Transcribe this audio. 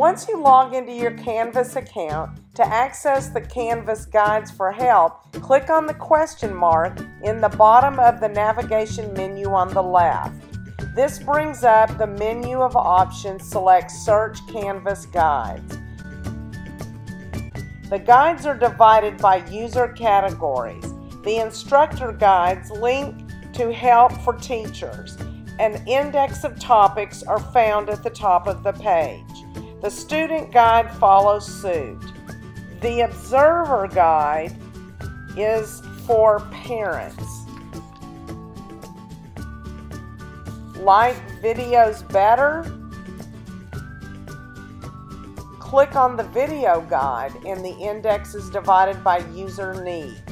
Once you log into your Canvas account, to access the Canvas guides for help, click on the question mark in the bottom of the navigation menu on the left. This brings up the menu of options. Select Search Canvas Guides. The guides are divided by user categories. The instructor guides link to help for teachers. An index of topics are found at the top of the page. The student guide follows suit. The observer guide is for parents. Like videos better? Click on the video guide and the index is divided by user need.